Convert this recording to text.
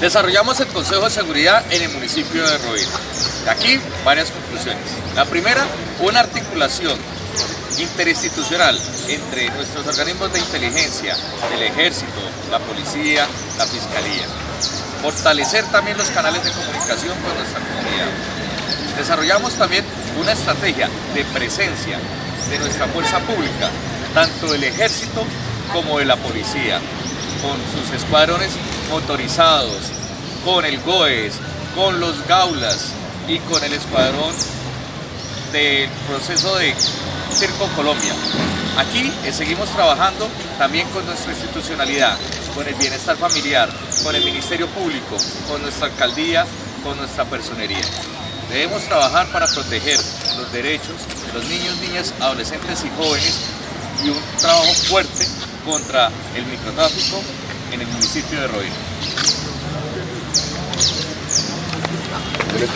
Desarrollamos el Consejo de Seguridad en el municipio de Rovira. Aquí varias conclusiones. La primera, una articulación interinstitucional entre nuestros organismos de inteligencia, el ejército, la policía, la fiscalía. Fortalecer también los canales de comunicación con nuestra comunidad. Desarrollamos también una estrategia de presencia de nuestra fuerza pública, tanto del ejército como de la policía, con sus escuadrones motorizados, con el GOES, con los Gaulas y con el escuadrón del proceso de Circo Colombia. Aquí eh, seguimos trabajando también con nuestra institucionalidad, con el bienestar familiar, con el Ministerio Público, con nuestra alcaldía, con nuestra personería. Debemos trabajar para proteger los derechos de los niños, niñas, adolescentes y jóvenes y un trabajo fuerte contra el microtráfico en el municipio de Rovira.